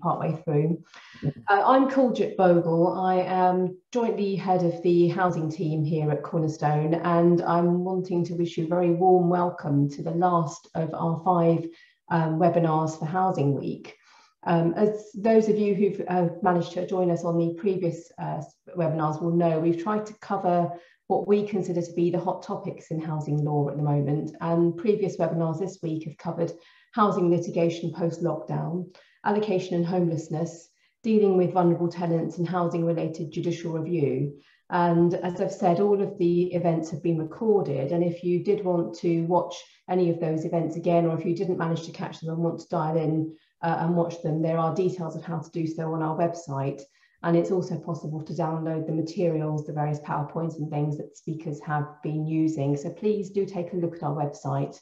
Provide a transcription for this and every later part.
partway through. Uh, I'm Kuljit Bhogal. I am jointly head of the housing team here at Cornerstone, and I'm wanting to wish you a very warm welcome to the last of our five um, webinars for Housing Week. Um, as those of you who've uh, managed to join us on the previous uh, webinars will know, we've tried to cover what we consider to be the hot topics in housing law at the moment. And previous webinars this week have covered housing litigation post-lockdown, allocation and homelessness, dealing with vulnerable tenants and housing related judicial review. And as I've said, all of the events have been recorded. And if you did want to watch any of those events again, or if you didn't manage to catch them and want to dial in uh, and watch them, there are details of how to do so on our website. And it's also possible to download the materials, the various PowerPoints and things that speakers have been using. So please do take a look at our website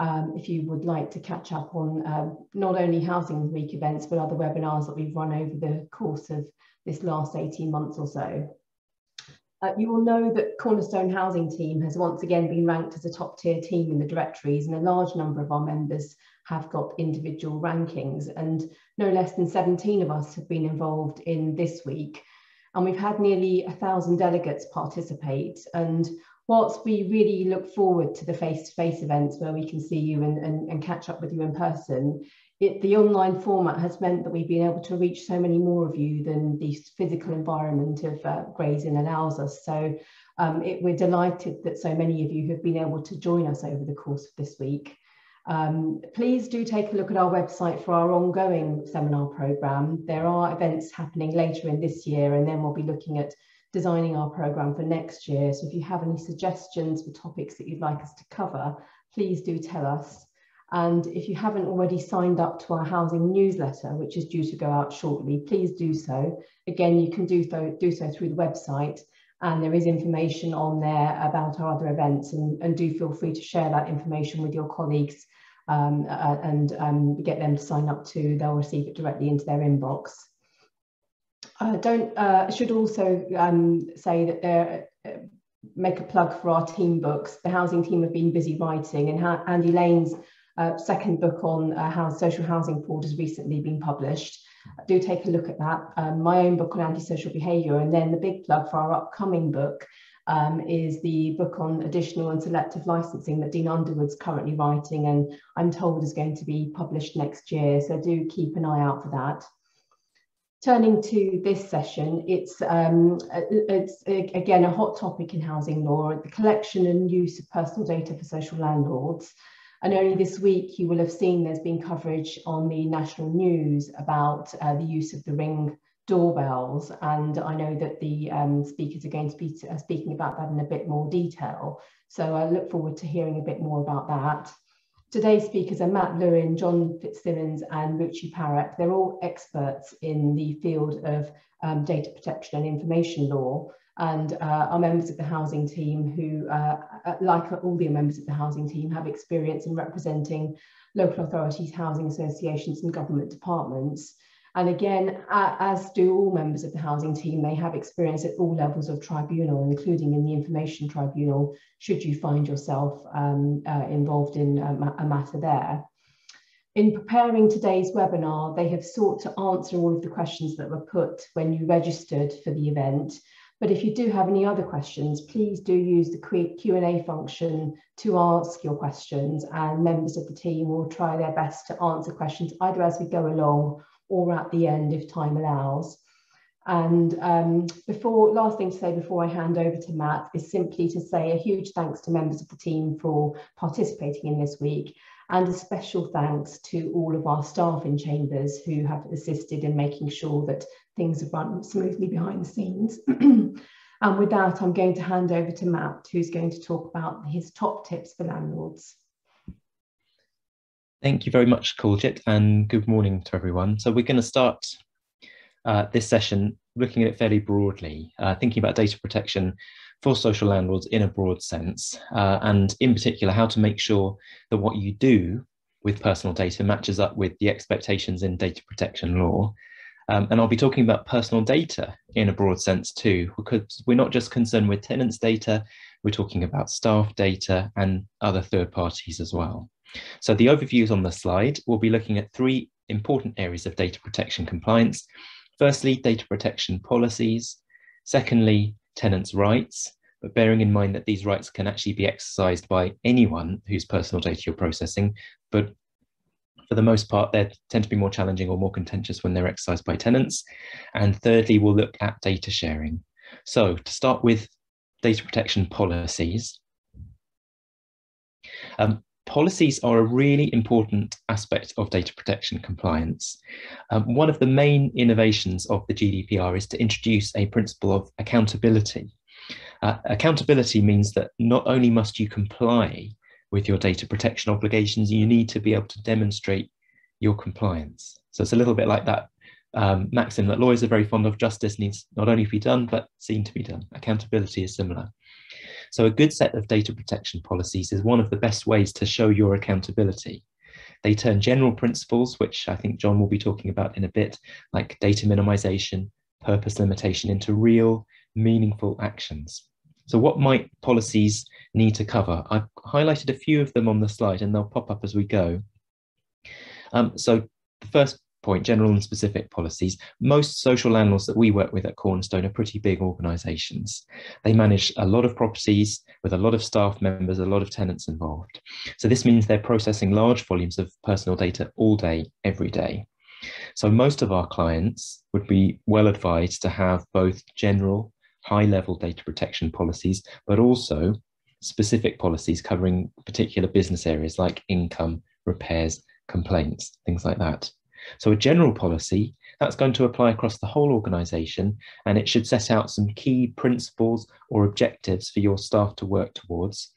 um, if you would like to catch up on um, not only Housing Week events, but other webinars that we've run over the course of this last 18 months or so. Uh, you will know that Cornerstone Housing Team has once again been ranked as a top tier team in the directories and a large number of our members have got individual rankings and no less than 17 of us have been involved in this week. And we've had nearly a thousand delegates participate. And whilst we really look forward to the face-to-face events where we can see you and, and, and catch up with you in person, it, the online format has meant that we've been able to reach so many more of you than the physical environment of uh, Gray's Inn allows us. So um, it, we're delighted that so many of you have been able to join us over the course of this week. Um, please do take a look at our website for our ongoing seminar programme. There are events happening later in this year and then we'll be looking at designing our programme for next year. So if you have any suggestions for topics that you'd like us to cover, please do tell us. And if you haven't already signed up to our housing newsletter, which is due to go out shortly, please do so. Again, you can do so, do so through the website and there is information on there about our other events and, and do feel free to share that information with your colleagues um, uh, and um, get them to sign up to, they'll receive it directly into their inbox. I don't, uh, should also um, say that they're, uh, make a plug for our team books. The housing team have been busy writing and Andy Lane's uh, second book on uh, how social housing fraud has recently been published. Do take a look at that. Um, my own book on antisocial behaviour and then the big plug for our upcoming book um, is the book on additional and selective licensing that Dean Underwood's currently writing and I'm told is going to be published next year. So do keep an eye out for that. Turning to this session, it's, um, it's again a hot topic in housing law, the collection and use of personal data for social landlords. And only this week you will have seen there's been coverage on the national news about uh, the use of the ring doorbells. And I know that the um, speakers are going to be uh, speaking about that in a bit more detail. So I look forward to hearing a bit more about that. Today's speakers are Matt Lewin, John Fitzsimons and Ruchi Parekh. They're all experts in the field of um, data protection and information law and uh, our members of the housing team who, uh, uh, like all the members of the housing team, have experience in representing local authorities, housing associations and government departments. And again, as do all members of the housing team, they have experience at all levels of tribunal, including in the information tribunal, should you find yourself um, uh, involved in a, a matter there. In preparing today's webinar, they have sought to answer all of the questions that were put when you registered for the event but if you do have any other questions, please do use the Q&A function to ask your questions and members of the team will try their best to answer questions either as we go along or at the end if time allows. And um, before, last thing to say before I hand over to Matt is simply to say a huge thanks to members of the team for participating in this week and a special thanks to all of our staff in Chambers who have assisted in making sure that things have run smoothly behind the scenes. and with that, I'm going to hand over to Matt, who's going to talk about his top tips for landlords. Thank you very much, Kuljit, and good morning to everyone. So we're going to start uh, this session looking at it fairly broadly, uh, thinking about data protection for social landlords in a broad sense, uh, and in particular, how to make sure that what you do with personal data matches up with the expectations in data protection law. Um, and I'll be talking about personal data in a broad sense too, because we're not just concerned with tenants' data, we're talking about staff data and other third parties as well. So the overviews on the slide, we'll be looking at three important areas of data protection compliance. Firstly, data protection policies. Secondly, tenants' rights, but bearing in mind that these rights can actually be exercised by anyone whose personal data you're processing, but for the most part, they tend to be more challenging or more contentious when they're exercised by tenants. And thirdly, we'll look at data sharing. So to start with data protection policies, um, policies are a really important aspect of data protection compliance. Um, one of the main innovations of the GDPR is to introduce a principle of accountability. Uh, accountability means that not only must you comply with your data protection obligations, you need to be able to demonstrate your compliance. So it's a little bit like that um, maxim that lawyers are very fond of justice needs not only to be done, but seen to be done. Accountability is similar. So a good set of data protection policies is one of the best ways to show your accountability. They turn general principles, which I think John will be talking about in a bit, like data minimization, purpose limitation, into real, meaningful actions. So what might policies need to cover? I've highlighted a few of them on the slide and they'll pop up as we go. Um, so the first point, general and specific policies, most social landlords that we work with at Cornerstone are pretty big organisations. They manage a lot of properties with a lot of staff members, a lot of tenants involved. So this means they're processing large volumes of personal data all day, every day. So most of our clients would be well advised to have both general, high level data protection policies, but also specific policies covering particular business areas like income, repairs, complaints, things like that. So a general policy, that's going to apply across the whole organisation and it should set out some key principles or objectives for your staff to work towards.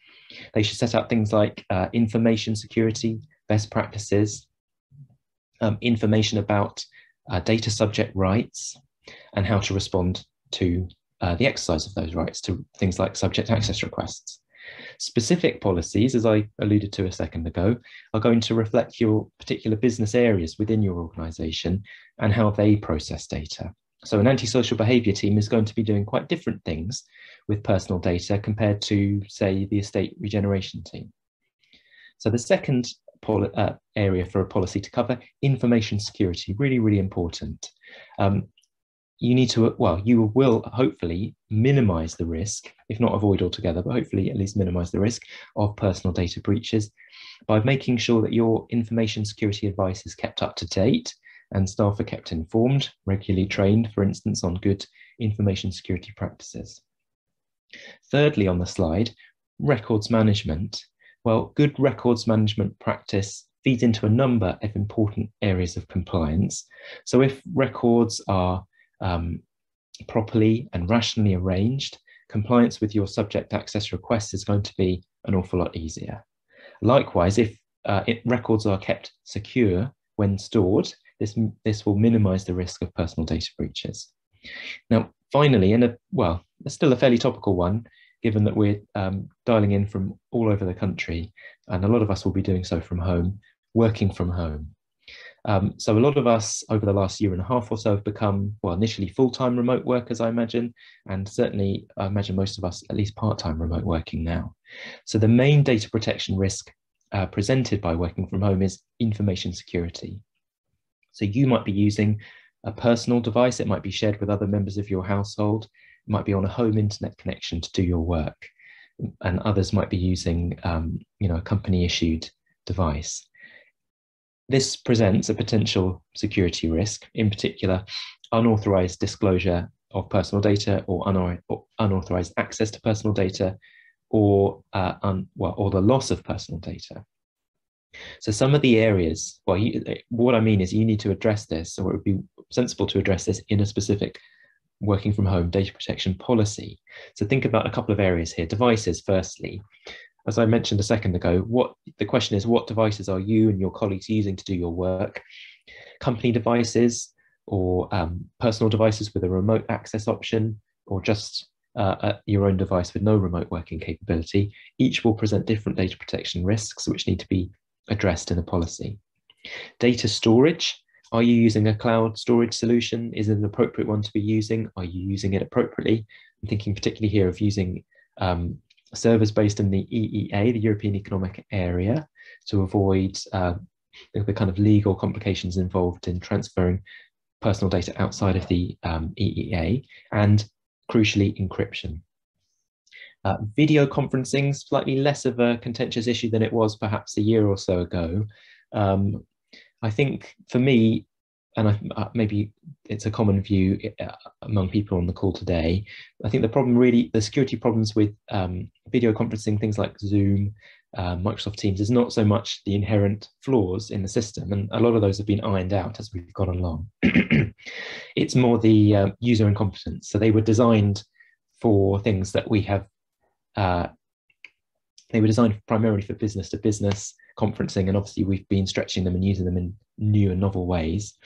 They should set out things like uh, information security, best practices, um, information about uh, data subject rights and how to respond to uh, the exercise of those rights to things like subject access requests. Specific policies, as I alluded to a second ago, are going to reflect your particular business areas within your organization and how they process data. So an antisocial behavior team is going to be doing quite different things with personal data compared to, say, the estate regeneration team. So the second uh, area for a policy to cover, information security, really, really important. Um, you need to, well, you will hopefully minimize the risk, if not avoid altogether, but hopefully at least minimize the risk of personal data breaches by making sure that your information security advice is kept up to date and staff are kept informed, regularly trained, for instance, on good information security practices. Thirdly, on the slide, records management. Well, good records management practice feeds into a number of important areas of compliance. So if records are um, properly and rationally arranged, compliance with your subject access request is going to be an awful lot easier. Likewise, if uh, it, records are kept secure when stored, this, this will minimize the risk of personal data breaches. Now, finally, and a, well, it's still a fairly topical one, given that we're um, dialing in from all over the country, and a lot of us will be doing so from home, working from home. Um, so a lot of us over the last year and a half or so have become, well, initially full-time remote workers, I imagine, and certainly I imagine most of us at least part-time remote working now. So the main data protection risk uh, presented by working from home is information security. So you might be using a personal device, it might be shared with other members of your household, it might be on a home internet connection to do your work, and others might be using um, you know, a company issued device. This presents a potential security risk, in particular, unauthorized disclosure of personal data or, unauthorized access to personal data or, uh, un, well, or the loss of personal data. So some of the areas, well, you, what I mean is you need to address this, or it would be sensible to address this in a specific working from home data protection policy. So think about a couple of areas here. Devices, firstly as I mentioned a second ago, what the question is, what devices are you and your colleagues using to do your work? Company devices or um, personal devices with a remote access option or just uh, your own device with no remote working capability. Each will present different data protection risks which need to be addressed in a policy. Data storage, are you using a cloud storage solution? Is it an appropriate one to be using? Are you using it appropriately? I'm thinking particularly here of using um, servers based in the EEA, the European Economic Area, to avoid uh, the, the, kind of legal complications involved in transferring personal data outside of the um, EEA, and crucially, encryption. Uh, video conferencing, slightly less of a contentious issue than it was perhaps a year or so ago. Um, I think for me, and I, uh, maybe it's a common view uh, among people on the call today. I think the problem really, the security problems with um, video conferencing, things like Zoom, uh, Microsoft Teams, is not so much the inherent flaws in the system, and a lot of those have been ironed out as we've gone along. it's more the uh, user incompetence. So they were designed for things that we have. Uh, they were designed primarily for business to business conferencing, and obviously we've been stretching them and using them in new and novel ways.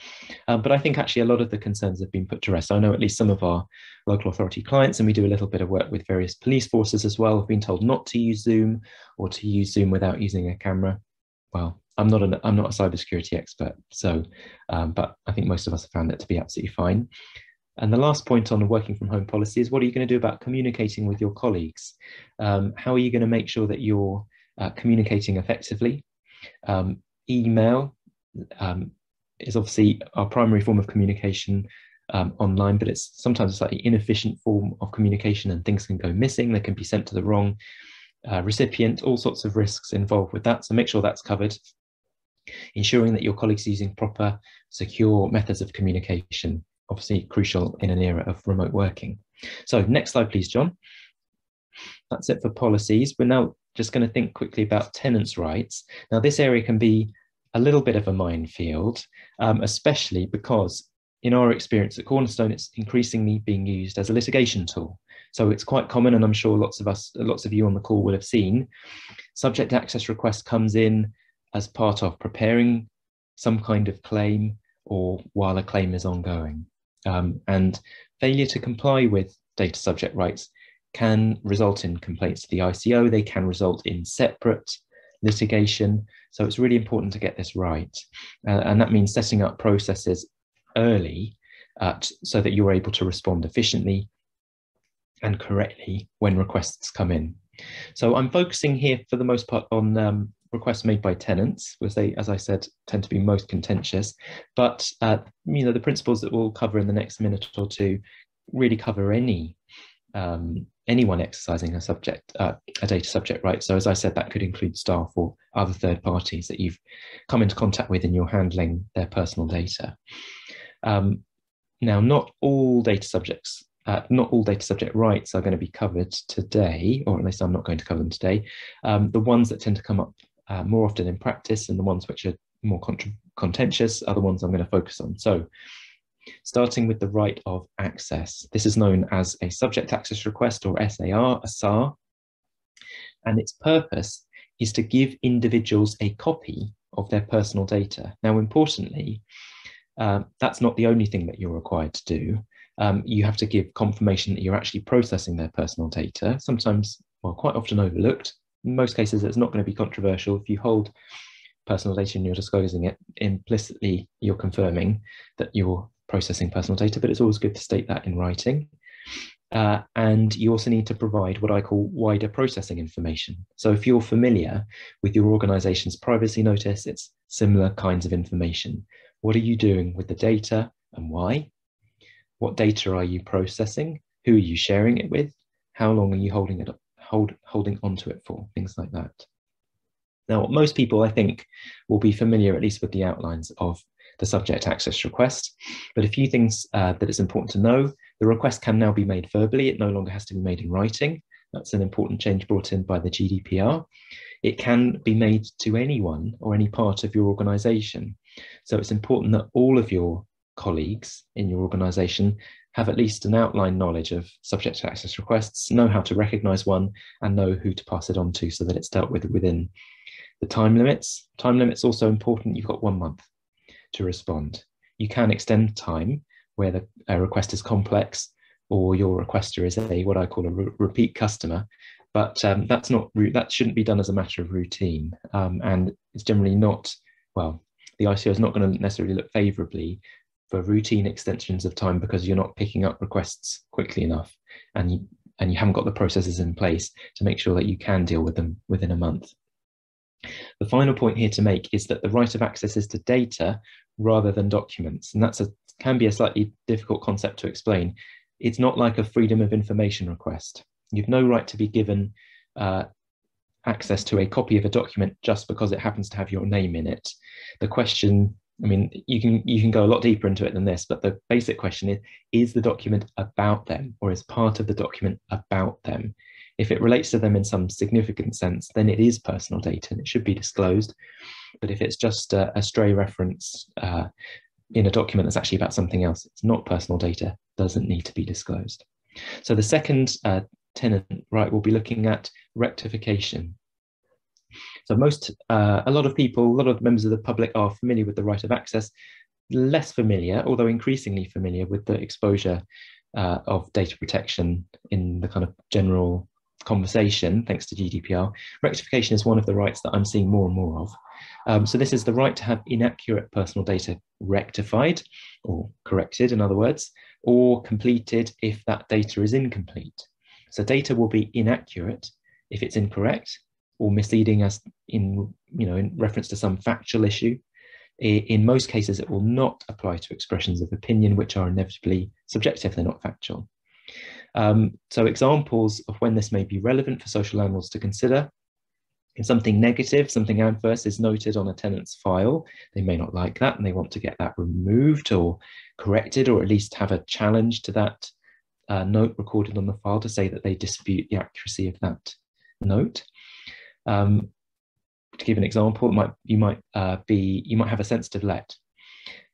Um, but I think actually a lot of the concerns have been put to rest. I know at least some of our local authority clients, and we do a little bit of work with various police forces as well, have been told not to use Zoom or to use Zoom without using a camera. Well, I'm not an, I'm not a cybersecurity expert, so um, but I think most of us have found that to be absolutely fine. And the last point on the working from home policy is what are you going to do about communicating with your colleagues? Um, how are you going to make sure that you're uh, communicating effectively? Um, email um, is obviously our primary form of communication um, online, but it's sometimes a slightly inefficient form of communication and things can go missing. They can be sent to the wrong uh, recipient, all sorts of risks involved with that. So make sure that's covered. Ensuring that your colleagues are using proper, secure methods of communication, obviously crucial in an era of remote working. So next slide, please, John. That's it for policies. We're now just going to think quickly about tenants' rights. Now, this area can be a little bit of a minefield, um, especially because in our experience at Cornerstone, it's increasingly being used as a litigation tool. So it's quite common, and I'm sure lots of us, lots of you on the call will have seen, subject access request comes in as part of preparing some kind of claim or while a claim is ongoing. Um, and failure to comply with data subject rights can result in complaints to the ICO. They can result in separate litigation. So it's really important to get this right. Uh, and that means setting up processes early at, so that you're able to respond efficiently and correctly when requests come in. So I'm focusing here for the most part on um, requests made by tenants, because they, as I said, tend to be most contentious. But uh, you know, the principles that we'll cover in the next minute or two really cover any um, anyone exercising a subject, uh, a data subject right. So as I said, that could include staff or other third parties that you've come into contact with and you're handling their personal data. Um, now, not all data subjects, uh, not all data subject rights are going to be covered today, or at least I'm not going to cover them today. Um, the ones that tend to come up uh, more often in practice and the ones which are more contentious are the ones I'm going to focus on. So starting with the right of access. This is known as a subject access request or SAR, a SAR, and its purpose is to give individuals a copy of their personal data. Now, importantly, um, that's not the only thing that you're required to do. Um, you have to give confirmation that you're actually processing their personal data, sometimes, well, quite often overlooked. In most cases, it's not going to be controversial. If you hold personal data and you're disclosing it, implicitly you're confirming that you're processing personal data, but it's always good to state that in writing. Uh, and you also need to provide what I call wider processing information. So if you're familiar with your organization's privacy notice, it's similar kinds of information. What are you doing with the data and why? What data are you processing? Who are you sharing it with? How long are you holding it hold, holding onto it for? Things like that. Now, most people, I think, will be familiar at least with the outlines of the subject access request. But a few things uh, that it's important to know. The request can now be made verbally. It no longer has to be made in writing. That's an important change brought in by the GDPR. It can be made to anyone or any part of your organization. So it's important that all of your colleagues in your organization have at least an outline knowledge of subject access requests, know how to recognize one, and know who to pass it on to so that it's dealt with within the time limits. Time limits also important. You've got one month to respond. You can extend time where the request is complex or your requester is a what I call a re repeat customer, but um, that's not that shouldn't be done as a matter of routine, um, and it's generally not well. The ICO is not going to necessarily look favourably for routine extensions of time because you're not picking up requests quickly enough, and you and you haven't got the processes in place to make sure that you can deal with them within a month. The final point here to make is that the right of access is to data rather than documents. And that's a can be a slightly difficult concept to explain. It's not like a freedom of information request. You've no right to be given uh, access to a copy of a document just because it happens to have your name in it. The question, I mean, you can you can go a lot deeper into it than this, but the basic question is, is the document about them or is part of the document about them? If it relates to them in some significant sense, then it is personal data and it should be disclosed. But if it's just a, a stray reference uh, in a document that's actually about something else, it's not personal data, doesn't need to be disclosed. So the second uh, tenant right we'll be looking at rectification. So most, uh, a lot of people, a lot of members of the public are familiar with the right of access, less familiar, although increasingly familiar with the exposure uh, of data protection in the kind of general conversation, thanks to GDPR, rectification is one of the rights that I'm seeing more and more of. Um, so this is the right to have inaccurate personal data rectified or corrected, in other words, or completed if that data is incomplete. So data will be inaccurate if it's incorrect or misleading as in, you know, in reference to some factual issue. In most cases, it will not apply to expressions of opinion, which are inevitably subjective, they're not factual. Um, so examples of when this may be relevant for social landlords to consider if something negative, something adverse is noted on a tenant's file, they may not like that and they want to get that removed or corrected or at least have a challenge to that uh, note recorded on the file to say that they dispute the accuracy of that note. Um, to give an example, might, you might uh, be you might have a sensitive let,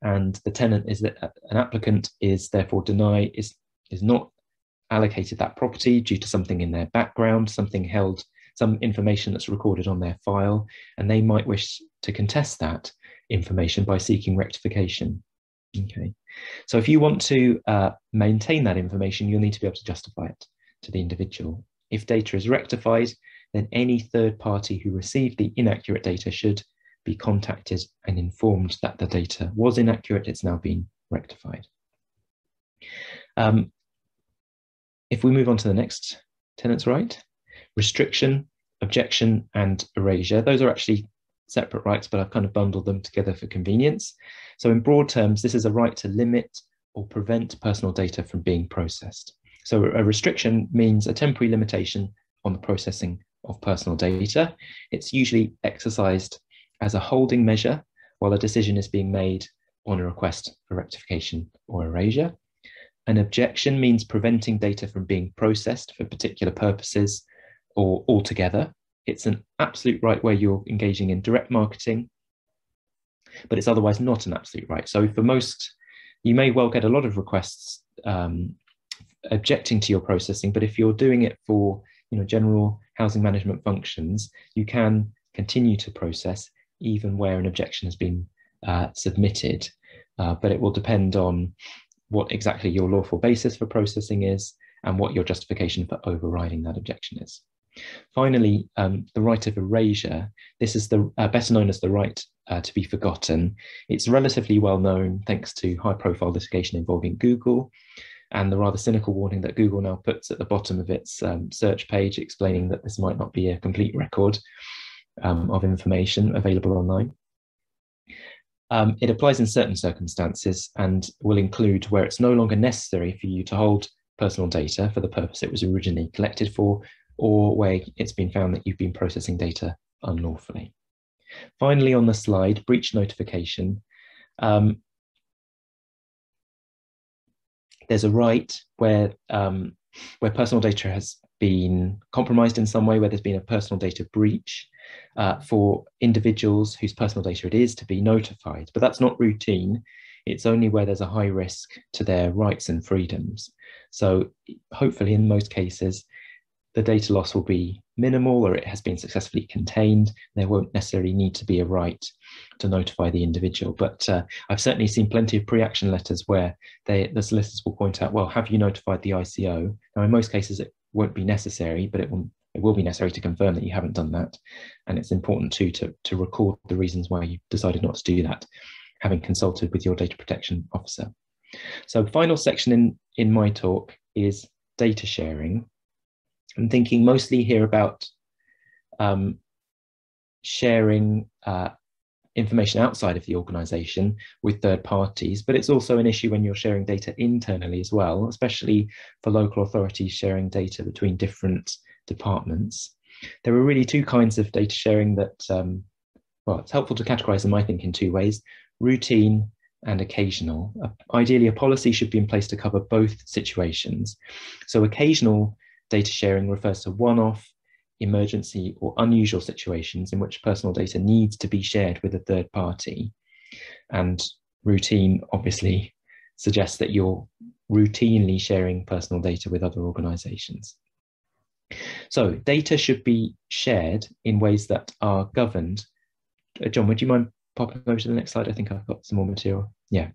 and the tenant is that an applicant is therefore denied is is not allocated that property due to something in their background, something held, some information that's recorded on their file, and they might wish to contest that information by seeking rectification. Okay, so if you want to uh, maintain that information, you'll need to be able to justify it to the individual. If data is rectified, then any third party who received the inaccurate data should be contacted and informed that the data was inaccurate, it's now been rectified. Um, if we move on to the next tenant's right, restriction, objection, and erasure, those are actually separate rights, but I've kind of bundled them together for convenience. So in broad terms, this is a right to limit or prevent personal data from being processed. So a restriction means a temporary limitation on the processing of personal data. It's usually exercised as a holding measure while a decision is being made on a request for rectification or erasure. An objection means preventing data from being processed for particular purposes or altogether. It's an absolute right where you're engaging in direct marketing, but it's otherwise not an absolute right. So for most, you may well get a lot of requests um, objecting to your processing, but if you're doing it for you know general housing management functions, you can continue to process even where an objection has been uh, submitted. Uh, but it will depend on what exactly your lawful basis for processing is and what your justification for overriding that objection is. Finally, um, the right of erasure. This is the uh, better known as the right uh, to be forgotten. It's relatively well known thanks to high profile litigation involving Google and the rather cynical warning that Google now puts at the bottom of its um, search page explaining that this might not be a complete record um, of information available online. Um, it applies in certain circumstances and will include where it's no longer necessary for you to hold personal data for the purpose it was originally collected for, or where it's been found that you've been processing data unlawfully. Finally, on the slide, breach notification. Um, there's a right where um, where personal data has been compromised in some way, where there's been a personal data breach, uh, for individuals whose personal data it is to be notified. But that's not routine. It's only where there's a high risk to their rights and freedoms. So hopefully in most cases, the data loss will be minimal or it has been successfully contained. There won't necessarily need to be a right to notify the individual. But uh, I've certainly seen plenty of pre-action letters where they, the solicitors will point out, well, have you notified the ICO? Now, in most cases, it won't be necessary, but it will it will be necessary to confirm that you haven't done that. And it's important too to, to record the reasons why you decided not to do that, having consulted with your data protection officer. So final section in, in my talk is data sharing. I'm thinking mostly here about um, sharing uh, information outside of the organization with third parties, but it's also an issue when you're sharing data internally as well, especially for local authorities sharing data between different departments. There are really two kinds of data sharing that, um, well, it's helpful to categorize them, I think, in two ways routine and occasional. Uh, ideally, a policy should be in place to cover both situations. So, occasional data sharing refers to one off, emergency, or unusual situations in which personal data needs to be shared with a third party. And routine obviously suggests that you're routinely sharing personal data with other organizations. So, data should be shared in ways that are governed. Uh, John, would you mind popping over to the next slide? I think I've got some more material. Yeah.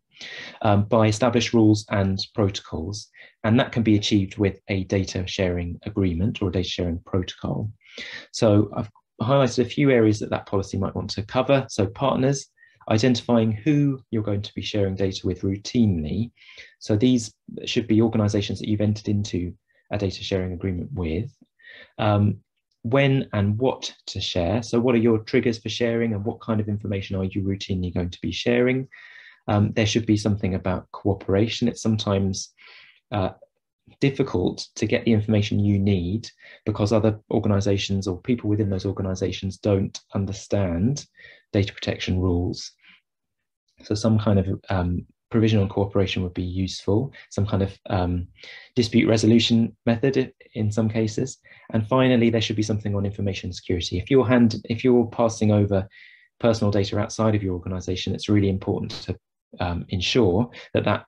Um, by established rules and protocols. And that can be achieved with a data sharing agreement or a data sharing protocol. So I've highlighted a few areas that that policy might want to cover. So partners, identifying who you're going to be sharing data with routinely. So these should be organizations that you've entered into a data sharing agreement with. Um, when and what to share. So, what are your triggers for sharing, and what kind of information are you routinely going to be sharing? Um, there should be something about cooperation. It's sometimes uh, difficult to get the information you need because other organizations or people within those organizations don't understand data protection rules. So, some kind of um, provision on cooperation would be useful, some kind of um, dispute resolution method in some cases. And finally, there should be something on information security. If you're hand, if you're passing over personal data outside of your organization, it's really important to um, ensure that that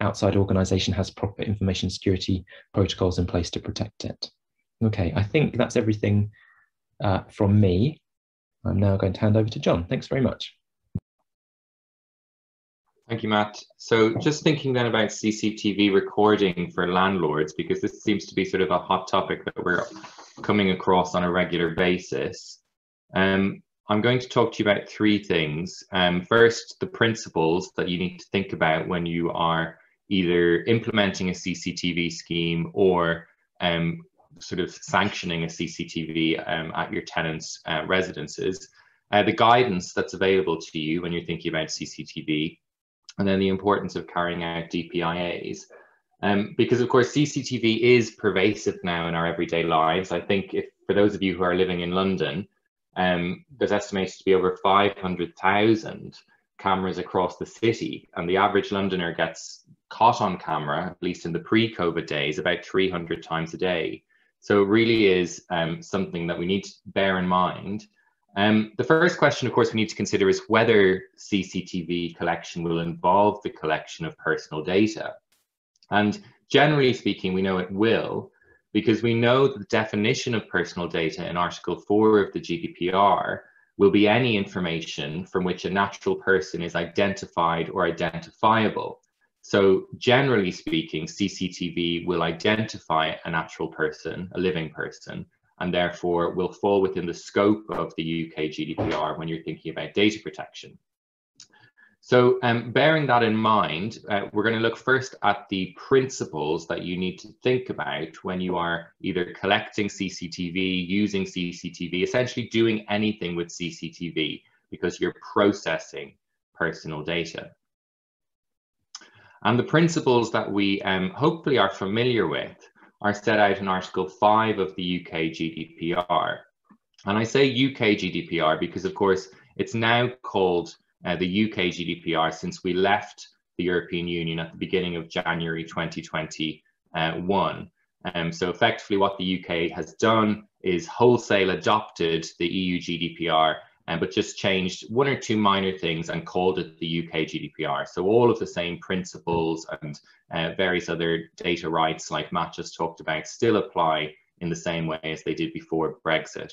outside organization has proper information security protocols in place to protect it. Okay, I think that's everything uh, from me. I'm now going to hand over to John. Thanks very much. Thank you, Matt. So just thinking then about CCTV recording for landlords, because this seems to be sort of a hot topic that we're coming across on a regular basis. Um, I'm going to talk to you about three things. Um, first, the principles that you need to think about when you are either implementing a CCTV scheme or um, sort of sanctioning a CCTV um, at your tenants' uh, residences. Uh, the guidance that's available to you when you're thinking about CCTV and then the importance of carrying out DPIAs. Um, because of course CCTV is pervasive now in our everyday lives. I think if for those of you who are living in London, um, there's estimated to be over 500,000 cameras across the city, and the average Londoner gets caught on camera, at least in the pre-COVID days, about 300 times a day. So it really is um, something that we need to bear in mind um, the first question, of course, we need to consider is whether CCTV collection will involve the collection of personal data. And generally speaking, we know it will, because we know the definition of personal data in Article 4 of the GDPR will be any information from which a natural person is identified or identifiable. So generally speaking, CCTV will identify a natural person, a living person, and therefore will fall within the scope of the UK GDPR when you're thinking about data protection. So um, bearing that in mind, uh, we're going to look first at the principles that you need to think about when you are either collecting CCTV, using CCTV, essentially doing anything with CCTV because you're processing personal data. And the principles that we um, hopefully are familiar with are set out in Article 5 of the UK GDPR. And I say UK GDPR because, of course, it's now called uh, the UK GDPR since we left the European Union at the beginning of January 2021. Um, so effectively what the UK has done is wholesale adopted the EU GDPR um, but just changed one or two minor things and called it the UK GDPR. So all of the same principles and uh, various other data rights, like Matt just talked about, still apply in the same way as they did before Brexit.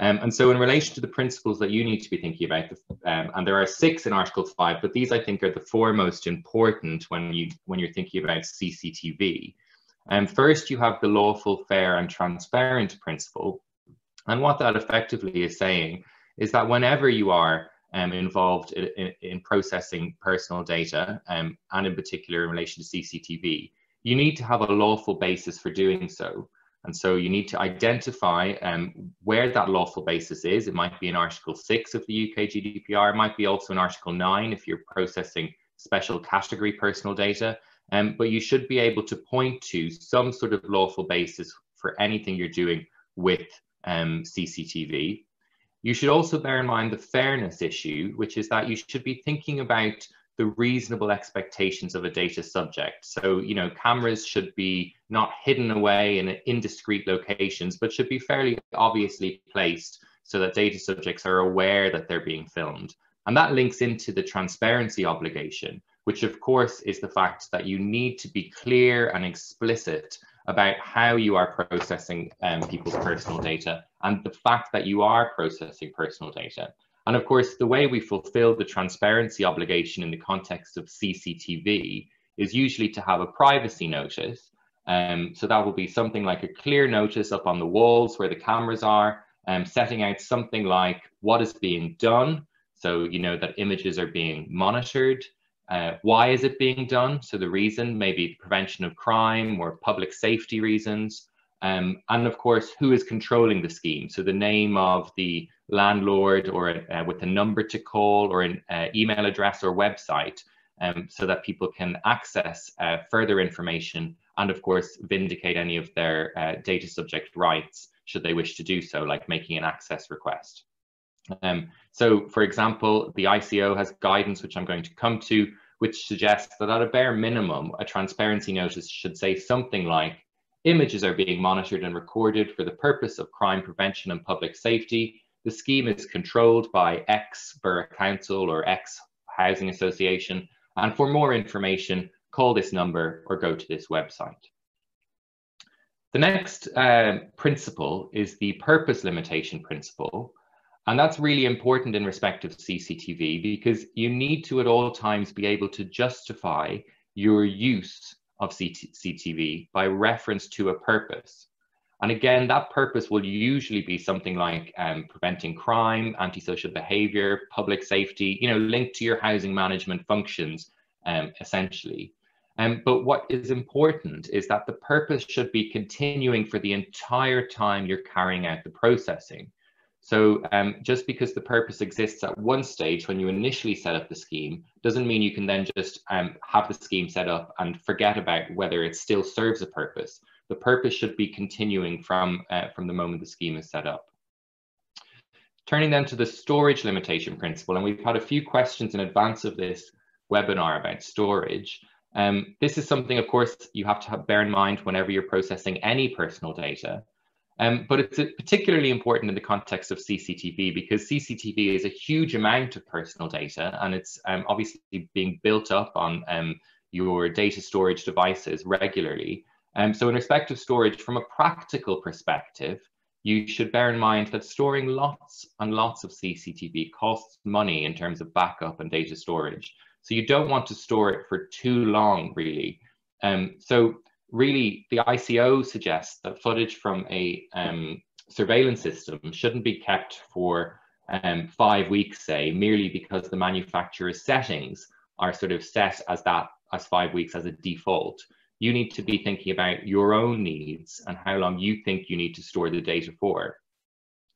Um, and so in relation to the principles that you need to be thinking about, um, and there are six in Article 5, but these I think are the four most important when, you, when you're thinking about CCTV. And um, first, you have the lawful, fair and transparent principle. And what that effectively is saying is that whenever you are um, involved in, in, processing personal data, um, and in particular in relation to CCTV, you need to have a lawful basis for doing so. And so you need to identify um, where that lawful basis is. It might be in Article 6 of the UK GDPR. It might be also in Article 9 if you're processing special category personal data. Um, but you should be able to point to some sort of lawful basis for anything you're doing with um, CCTV. You should also bear in mind the fairness issue, which is that you should be thinking about the reasonable expectations of a data subject. So, you know, cameras should be not hidden away in indiscreet locations, but should be fairly obviously placed so that data subjects are aware that they're being filmed. And that links into the transparency obligation, which of course is the fact that you need to be clear and explicit about how you are processing um, people's personal data and the fact that you are processing personal data. And of course, the way we fulfill the transparency obligation in the context of CCTV is usually to have a privacy notice. Um, so that will be something like a clear notice up on the walls where the cameras are, um, setting out something like what is being done. So, you know, that images are being monitored. Uh, why is it being done? So the reason, maybe prevention of crime or public safety reasons. Um, and of course, who is controlling the scheme? So the name of the landlord or uh, with a number to call or an uh, email address or website um, so that people can access uh, further information and of course vindicate any of their uh, data subject rights should they wish to do so, like making an access request. Um, so for example, the ICO has guidance, which I'm going to come to, which suggests that at a bare minimum, a transparency notice should say something like, images are being monitored and recorded for the purpose of crime prevention and public safety, the scheme is controlled by X Borough Council or X Housing Association. And for more information, call this number or go to this website. The next uh, principle is the purpose limitation principle. And that's really important in respect of CCTV because you need to at all times be able to justify your use of CCTV by reference to a purpose. And again, that purpose will usually be something like um, preventing crime, antisocial behavior, public safety, you know, linked to your housing management functions, um, essentially. Um, but what is important is that the purpose should be continuing for the entire time you're carrying out the processing. So um, just because the purpose exists at one stage when you initially set up the scheme doesn't mean you can then just um, have the scheme set up and forget about whether it still serves a purpose the purpose should be continuing from, uh, from the moment the scheme is set up. Turning then to the storage limitation principle, and we've had a few questions in advance of this webinar about storage. Um, this is something, of course, you have to have, bear in mind whenever you're processing any personal data. Um, but it's particularly important in the context of CCTV because CCTV is a huge amount of personal data and it's um, obviously being built up on um, your data storage devices regularly. Um, so in respect of storage, from a practical perspective, you should bear in mind that storing lots and lots of CCTV costs money in terms of backup and data storage. So you don't want to store it for too long, really. Um, so really, the ICO suggests that footage from a um, surveillance system shouldn't be kept for um, five weeks, say, merely because the manufacturer's settings are sort of set as that as five weeks as a default you need to be thinking about your own needs and how long you think you need to store the data for.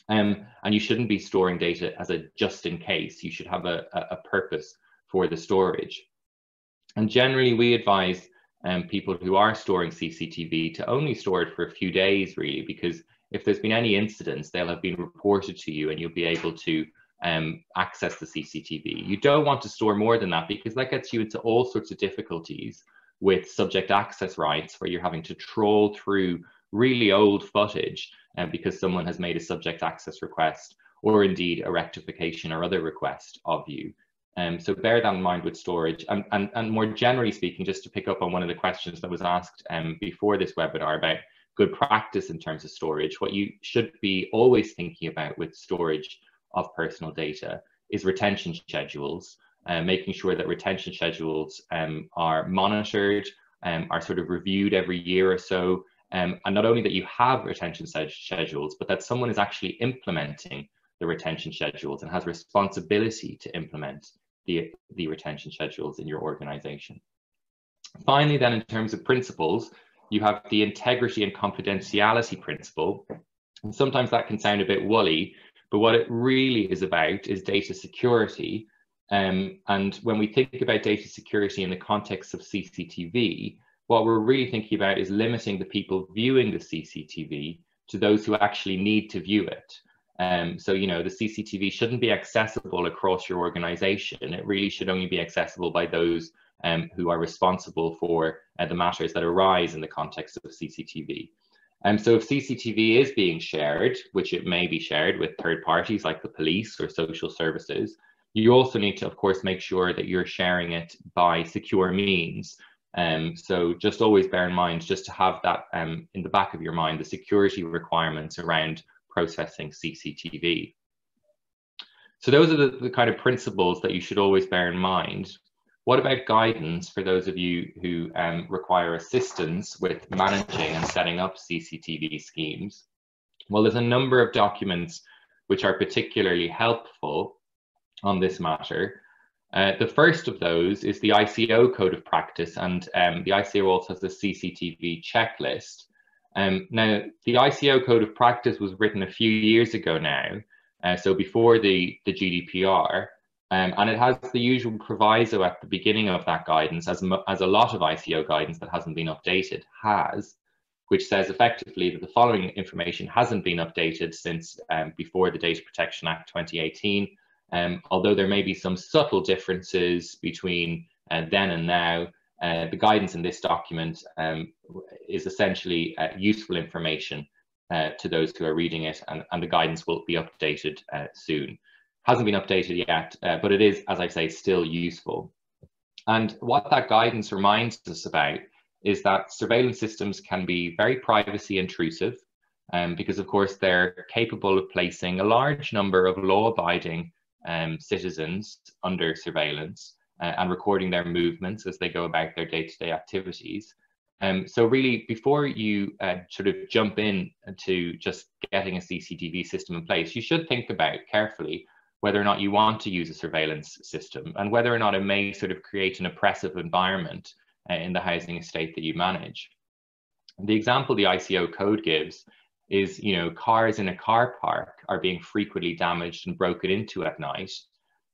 Um, and you shouldn't be storing data as a just in case. You should have a, a purpose for the storage. And generally, we advise um, people who are storing CCTV to only store it for a few days, really, because if there's been any incidents, they'll have been reported to you and you'll be able to um, access the CCTV. You don't want to store more than that because that gets you into all sorts of difficulties with subject access rights where you're having to troll through really old footage uh, because someone has made a subject access request or indeed a rectification or other request of you. Um, so bear that in mind with storage. And, and, and more generally speaking, just to pick up on one of the questions that was asked um, before this webinar about good practice in terms of storage, what you should be always thinking about with storage of personal data is retention schedules uh, making sure that retention schedules um, are monitored, um, are sort of reviewed every year or so, um, and not only that you have retention schedules, but that someone is actually implementing the retention schedules and has responsibility to implement the, the retention schedules in your organization. Finally, then, in terms of principles, you have the integrity and confidentiality principle. And sometimes that can sound a bit woolly, but what it really is about is data security. Um, and when we think about data security in the context of CCTV, what we're really thinking about is limiting the people viewing the CCTV to those who actually need to view it. Um, so, you know, the CCTV shouldn't be accessible across your organization. It really should only be accessible by those um, who are responsible for uh, the matters that arise in the context of CCTV. Um, so if CCTV is being shared, which it may be shared with third parties like the police or social services, you also need to, of course, make sure that you're sharing it by secure means. Um, so just always bear in mind, just to have that um, in the back of your mind, the security requirements around processing CCTV. So those are the, the kind of principles that you should always bear in mind. What about guidance for those of you who um, require assistance with managing and setting up CCTV schemes? Well, there's a number of documents which are particularly helpful on this matter. Uh, the first of those is the ICO Code of Practice, and um, the ICO also has the CCTV checklist. Um, now, the ICO Code of Practice was written a few years ago now, uh, so before the, the GDPR, um, and it has the usual proviso at the beginning of that guidance, as, as a lot of ICO guidance that hasn't been updated has, which says effectively that the following information hasn't been updated since um, before the Data Protection Act 2018. Um, although there may be some subtle differences between uh, then and now, the guidance in this document um, is essentially uh, useful information uh, to those who are reading it, and, and the guidance will be updated uh, soon hasn't been updated yet, uh, but it is, as I say, still useful. And what that guidance reminds us about is that surveillance systems can be very privacy intrusive um, because, of course, they're capable of placing a large number of law-abiding um, citizens under surveillance uh, and recording their movements as they go about their day-to-day activities. Um, so really, before you uh, sort of jump in to just getting a CCTV system in place, you should think about carefully whether or not you want to use a surveillance system and whether or not it may sort of create an oppressive environment uh, in the housing estate that you manage. The example the ICO code gives is, you know, cars in a car park are being frequently damaged and broken into at night.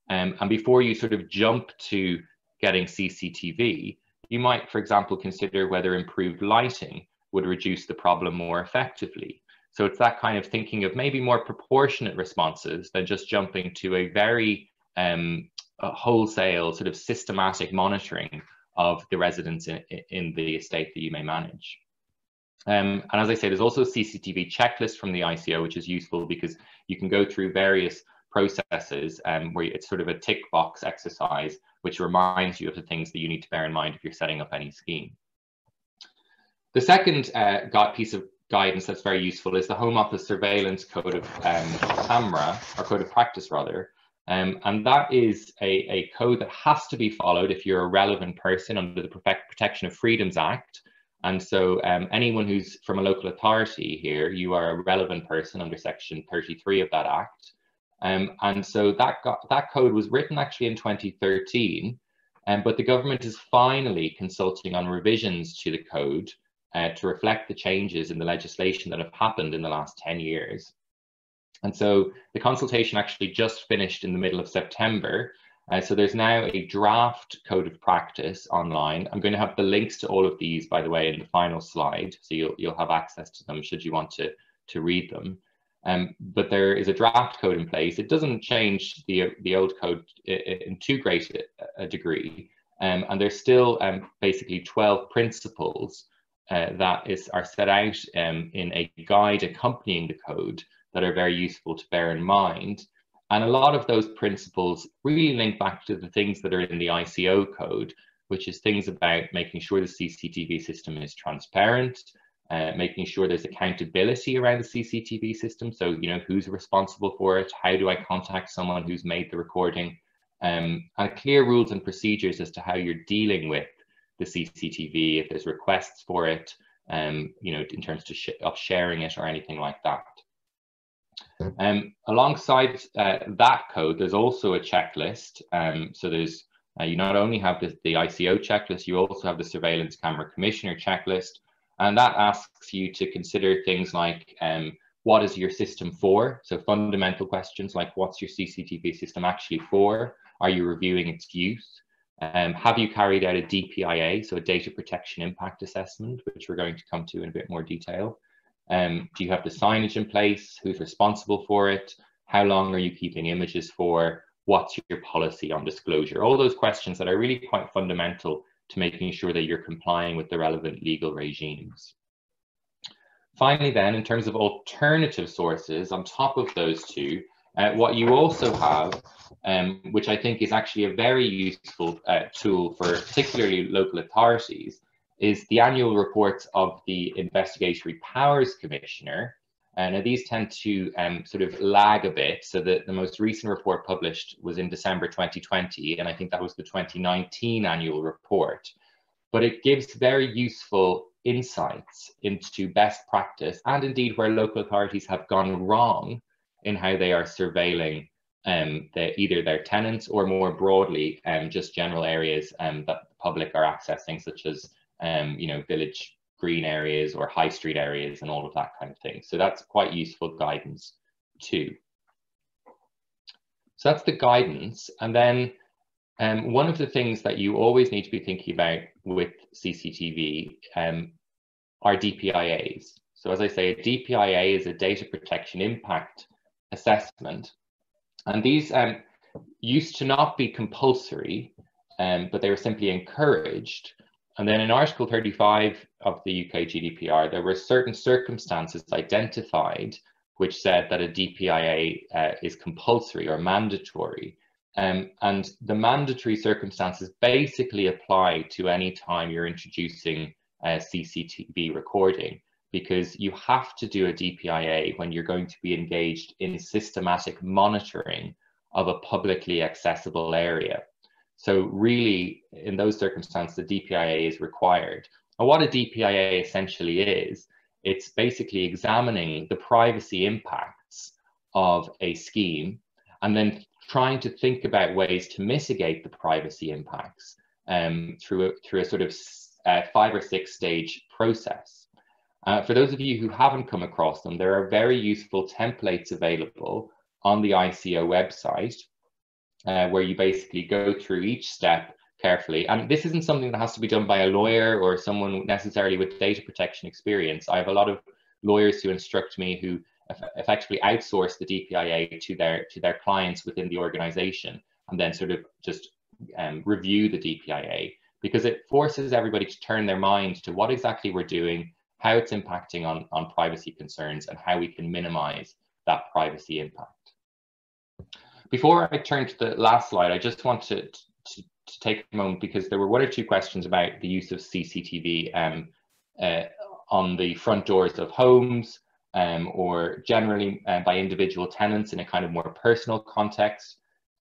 Um, and before you sort of jump to getting CCTV, you might, for example, consider whether improved lighting would reduce the problem more effectively. So it's that kind of thinking of maybe more proportionate responses than just jumping to a very um, a wholesale sort of systematic monitoring of the residents in, in the estate that you may manage. Um, and as I say, there's also a CCTV checklist from the ICO, which is useful because you can go through various processes um, where it's sort of a tick box exercise, which reminds you of the things that you need to bear in mind if you're setting up any scheme. The second uh, piece of guidance that's very useful is the Home Office Surveillance Code of um, Camera, or Code of Practice rather. Um, and that is a, a code that has to be followed if you're a relevant person under the Protection of Freedoms Act. And so um, anyone who's from a local authority here, you are a relevant person under section 33 of that act. Um, and so that, got, that code was written actually in 2013, um, but the government is finally consulting on revisions to the code uh, to reflect the changes in the legislation that have happened in the last 10 years. And so the consultation actually just finished in the middle of September. Uh, so there's now a draft code of practice online. I'm going to have the links to all of these, by the way, in the final slide. So you'll, you'll have access to them should you want to, to read them. Um, but there is a draft code in place. It doesn't change the, the old code in too great a, degree. Um, and there's still um, basically 12 principles uh, that is are set out um, in a guide accompanying the code that are very useful to bear in mind. And a lot of those principles really link back to the things that are in the ICO code, which is things about making sure the CCTV system is transparent, uh, making sure there's accountability around the CCTV system. So, you know, who's responsible for it? How do I contact someone who's made the recording? Um, and clear rules and procedures as to how you're dealing with the CCTV, if there's requests for it, um, you know, in terms sh of sharing it or anything like that. Um, alongside uh, that code, there's also a checklist. Um, so there's uh, you not only have the, the ICO checklist, you also have the Surveillance Camera Commissioner checklist. And that asks you to consider things like um, what is your system for? So fundamental questions like what's your CCTV system actually for? Are you reviewing its use? Um, have you carried out a DPIA, so a data protection impact assessment, which we're going to come to in a bit more detail? Um, do you have the signage in place? Who's responsible for it? How long are you keeping images for? What's your policy on disclosure? All those questions that are really quite fundamental to making sure that you're complying with the relevant legal regimes. Finally, then, in terms of alternative sources, on top of those two, uh, what you also have, um, which I think is actually a very useful uh, tool for particularly local authorities, is the annual reports of the Investigatory Powers Commissioner. And uh, these tend to um, sort of lag a bit. So the, the most recent report published was in December 2020, and I think that was the 2019 annual report. But it gives very useful insights into best practice and indeed where local authorities have gone wrong in how they are surveilling um, the, either their tenants or more broadly um, just general areas um, that the public are accessing, such as um, you know village green areas or high street areas and all of that kind of thing. So that's quite useful guidance too. So that's the guidance. And then um, one of the things that you always need to be thinking about with CCTV um, are DPIAs. So as I say, a DPIA is a data protection impact assessment. And these um, used to not be compulsory, um, but they were simply encouraged. And then in Article 35 of the UK GDPR, there were certain circumstances identified which said that a DPIA uh, is compulsory or mandatory. Um, and the mandatory circumstances basically apply to any time you're introducing uh, CCTV recording because you have to do a DPIA when you're going to be engaged in systematic monitoring of a publicly accessible area. So really, in those circumstances, the DPIA is required. And what a DPIA essentially is, it's basically examining the privacy impacts of a scheme and then trying to think about ways to mitigate the privacy impacts um, through, a, through a sort of uh, five or six stage process. Uh, for those of you who haven't come across them, there are very useful templates available on the ICO website uh, where you basically go through each step carefully. And this isn't something that has to be done by a lawyer or someone necessarily with data protection experience. I have a lot of lawyers who instruct me who effectively outsource the DPIA to their to their clients within the organization and then sort of just um, review the DPIA because it forces everybody to turn their mind to what exactly we're doing, how it's impacting on, on privacy concerns and how we can minimize that privacy impact. Before I turn to the last slide, I just want to, to, to take a moment because there were one or two questions about the use of CCTV um, uh, on the front doors of homes um, or generally uh, by individual tenants in a kind of more personal context.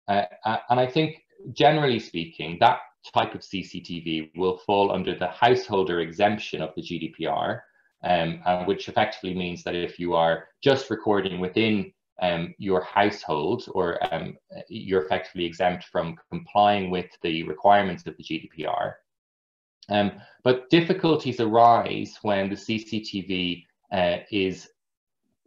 Uh, and I think generally speaking, that type of CCTV will fall under the householder exemption of the GDPR, um, uh, which effectively means that if you are just recording within um, your household or um, you're effectively exempt from complying with the requirements of the GDPR. Um, but difficulties arise when the CCTV uh, is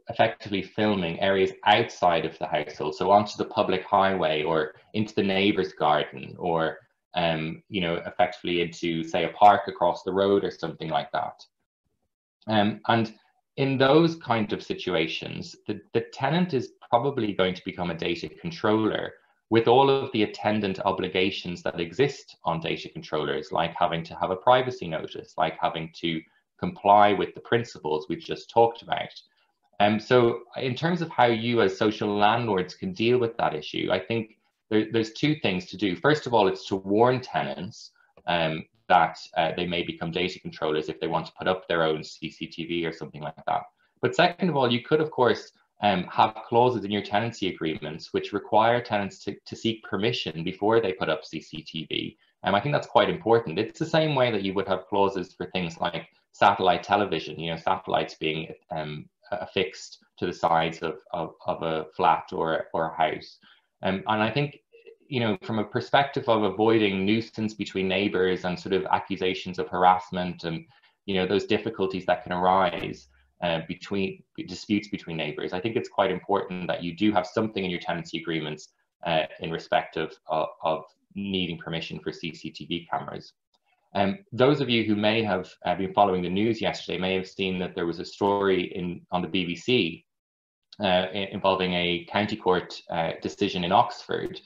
effectively filming areas outside of the household, so onto the public highway or into the neighbor's garden or um, you know, effectively into, say, a park across the road or something like that. Um, and in those kind of situations, the, the tenant is probably going to become a data controller with all of the attendant obligations that exist on data controllers, like having to have a privacy notice, like having to comply with the principles we've just talked about. Um, so in terms of how you as social landlords can deal with that issue, I think there, there's two things to do. First of all, it's to warn tenants um, that uh, they may become data controllers if they want to put up their own CCTV or something like that. But second of all, you could, of course, um, have clauses in your tenancy agreements which require tenants to, to seek permission before they put up CCTV. And um, I think that's quite important. It's the same way that you would have clauses for things like satellite television, you know, satellites being um, affixed to the sides of, of, of a flat or, or a house. Um, and I think, you know, from a perspective of avoiding nuisance between neighbors and sort of accusations of harassment and you know, those difficulties that can arise uh, between disputes between neighbors. I think it's quite important that you do have something in your tenancy agreements uh, in respect of, of, of, needing permission for CCTV cameras. Um, those of you who may have uh, been following the news yesterday may have seen that there was a story in on the BBC uh, involving a county court uh, decision in Oxford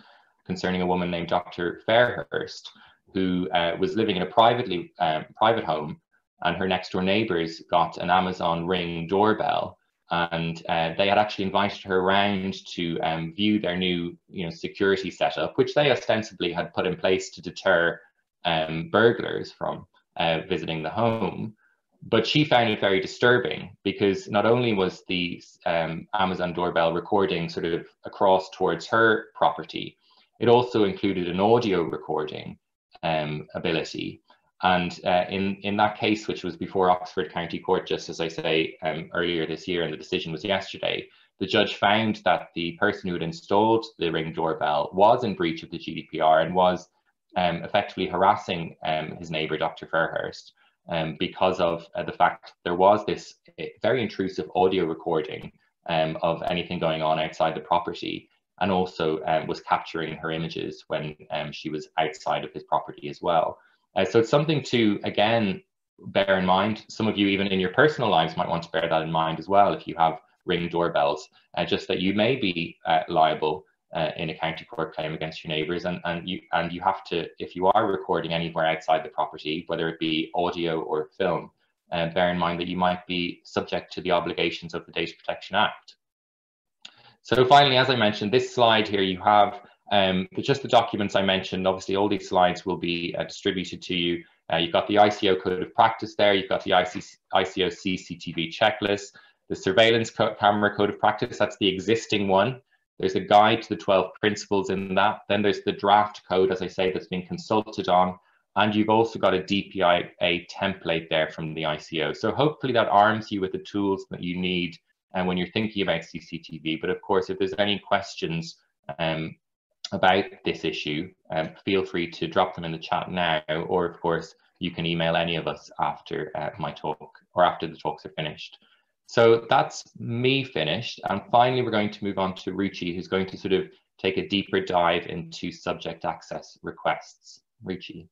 concerning a woman named Dr. Fairhurst, who uh, was living in a privately um, private home, and her next door neighbors got an Amazon Ring doorbell, and uh, they had actually invited her around to um, view their new, you know, security setup, which they ostensibly had put in place to deter um, burglars from uh, visiting the home. But she found it very disturbing because not only was the um, Amazon doorbell recording sort of across towards her property, it also included an audio recording um, ability. And uh, in, in that case, which was before Oxford County Court, just as I say um, earlier this year, and the decision was yesterday, the judge found that the person who had installed the Ring doorbell was in breach of the GDPR and was um, effectively harassing um, his neighbour, Dr. Fairhurst, um, because of uh, the fact there was this uh, very intrusive audio recording um, of anything going on outside the property and also um, was capturing her images when um, she was outside of his property as well. Uh, so it's something to, again, bear in mind. Some of you, even in your personal lives, might want to bear that in mind as well if you have ring doorbells, uh, just that you may be uh, liable uh, in a county court claim against your neighbours, and and you and you have to, if you are recording anywhere outside the property, whether it be audio or film, uh, bear in mind that you might be subject to the obligations of the Data Protection Act. So finally, as I mentioned, this slide here, you have um, just the documents I mentioned. Obviously, all these slides will be uh, distributed to you. Uh, you've got the ICO code of practice there. You've got the IC ICO CCTV checklist, the surveillance co camera code of practice. That's the existing one. There's a guide to the 12 principles in that. Then there's the draft code, as I say, that's been consulted on. And you've also got a DPIA template there from the ICO. So hopefully that arms you with the tools that you need uh, when you're thinking about CCTV. But of course, if there's any questions um, about this issue, um, feel free to drop them in the chat now, or of course, you can email any of us after uh, my talk or after the talks are finished. So that's me finished. And finally, we're going to move on to Ruchi, who's going to sort of take a deeper dive into subject access requests. Ruchi.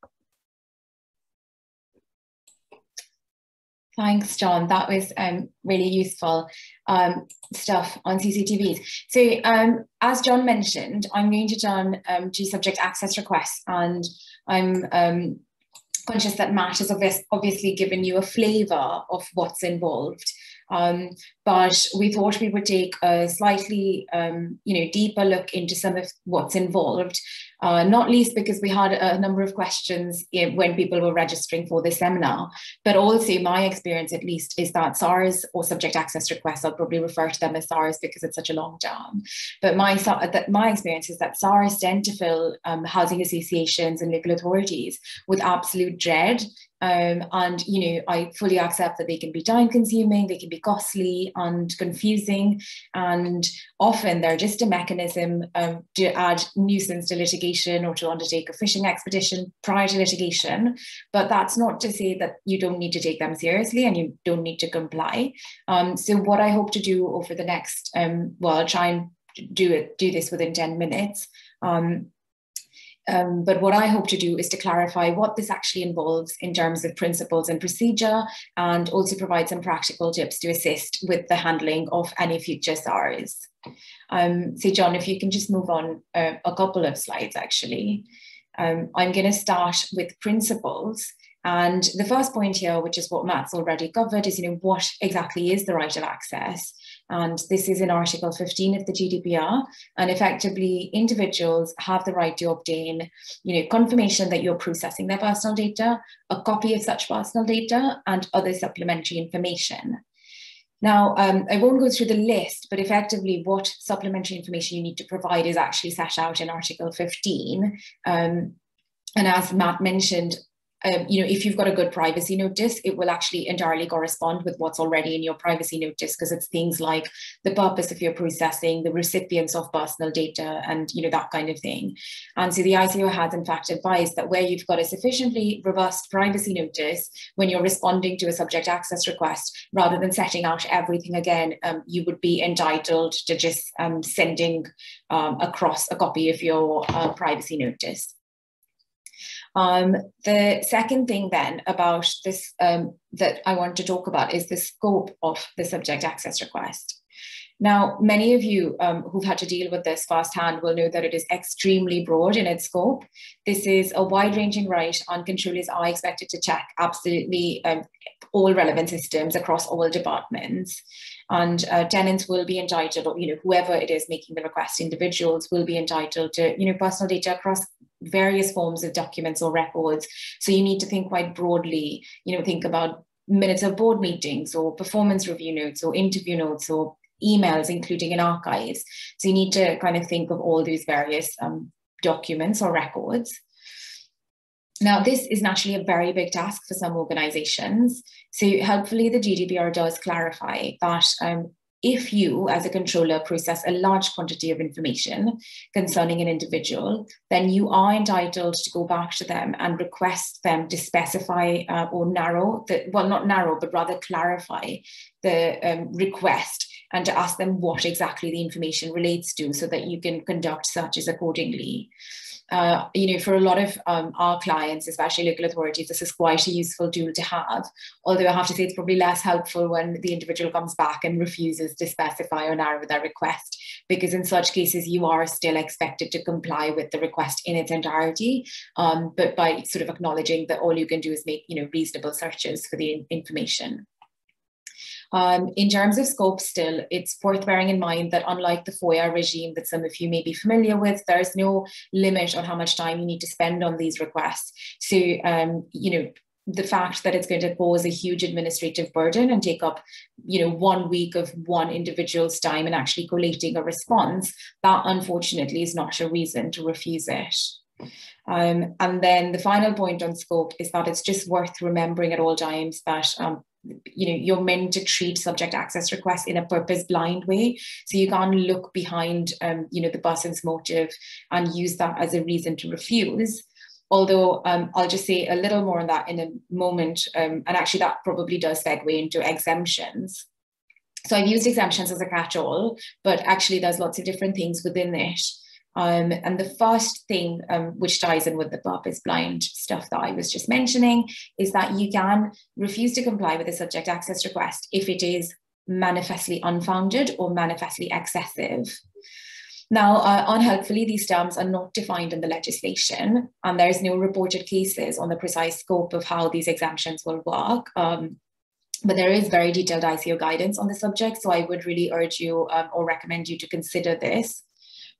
Thanks, John. That was um, really useful um, stuff on CCTVs. So um, as John mentioned, I'm going to John um, do subject access requests and I'm um, conscious that Matt has obviously given you a flavour of what's involved. Um, but we thought we would take a slightly, um, you know, deeper look into some of what's involved, uh, not least because we had a number of questions when people were registering for the seminar, but also my experience at least is that SARs or subject access requests, I'll probably refer to them as SARs because it's such a long term, but my, that my experience is that SARs tend to fill um, housing associations and local authorities with absolute dread um, and you know, I fully accept that they can be time consuming, they can be costly and confusing, and often they're just a mechanism um, to add nuisance to litigation or to undertake a fishing expedition prior to litigation. But that's not to say that you don't need to take them seriously and you don't need to comply. Um, so what I hope to do over the next, um, well, I'll try and do it, do this within 10 minutes. Um, um, but what I hope to do is to clarify what this actually involves in terms of principles and procedure, and also provide some practical tips to assist with the handling of any future SARs. Um, so John, if you can just move on uh, a couple of slides actually. Um, I'm going to start with principles and the first point here, which is what Matt's already covered, is you know what exactly is the right of access, and this is in Article 15 of the GDPR. And effectively, individuals have the right to obtain, you know, confirmation that you're processing their personal data, a copy of such personal data, and other supplementary information. Now, um, I won't go through the list, but effectively, what supplementary information you need to provide is actually set out in Article 15. Um, and as Matt mentioned, um, you know, if you've got a good privacy notice, it will actually entirely correspond with what's already in your privacy notice because it's things like the purpose of your processing, the recipients of personal data, and you know that kind of thing. And so the ICO has in fact advised that where you've got a sufficiently robust privacy notice when you're responding to a subject access request, rather than setting out everything again, um, you would be entitled to just um, sending um, across a copy of your uh, privacy notice. Um, the second thing then about this um, that I want to talk about is the scope of the subject access request. Now, many of you um, who've had to deal with this firsthand will know that it is extremely broad in its scope. This is a wide-ranging right, and controllers are expected to check absolutely um, all relevant systems across all departments. And uh, tenants will be entitled, or you know, whoever it is making the request, individuals will be entitled to, you know, personal data across various forms of documents or records. So you need to think quite broadly, you know, think about minutes of board meetings or performance review notes or interview notes or emails, including in archives. So you need to kind of think of all these various um, documents or records. Now, this is naturally a very big task for some organizations. So hopefully the GDPR does clarify that um, if you, as a controller, process a large quantity of information concerning an individual, then you are entitled to go back to them and request them to specify uh, or narrow the, well, not narrow, but rather clarify the um, request and to ask them what exactly the information relates to so that you can conduct searches accordingly uh, you know, for a lot of um, our clients, especially local authorities, this is quite a useful tool to have. Although I have to say it's probably less helpful when the individual comes back and refuses to specify or narrow their request, because in such cases you are still expected to comply with the request in its entirety, um, but by sort of acknowledging that all you can do is make, you know, reasonable searches for the information. Um, in terms of scope still, it's worth bearing in mind that unlike the FOIA regime that some of you may be familiar with, there's no limit on how much time you need to spend on these requests. So, um, you know, the fact that it's going to pose a huge administrative burden and take up you know one week of one individual's time and actually collating a response that unfortunately is not a reason to refuse it um, and then the final point on scope is that it's just worth remembering at all times that um, you know you're meant to treat subject access requests in a purpose blind way. So you can't look behind um, you know the person's motive and use that as a reason to refuse. Although um, i'll just say a little more on that in a moment um, and actually that probably does segue into exemptions. So i've used exemptions as a catch-all but actually there's lots of different things within it um, and the first thing um, which ties in with the purpose blind stuff that I was just mentioning is that you can refuse to comply with a subject access request if it is manifestly unfounded or manifestly excessive. Now, uh, unhelpfully, these terms are not defined in the legislation, and there's no reported cases on the precise scope of how these exemptions will work. Um, but there is very detailed ICO guidance on the subject, so I would really urge you um, or recommend you to consider this.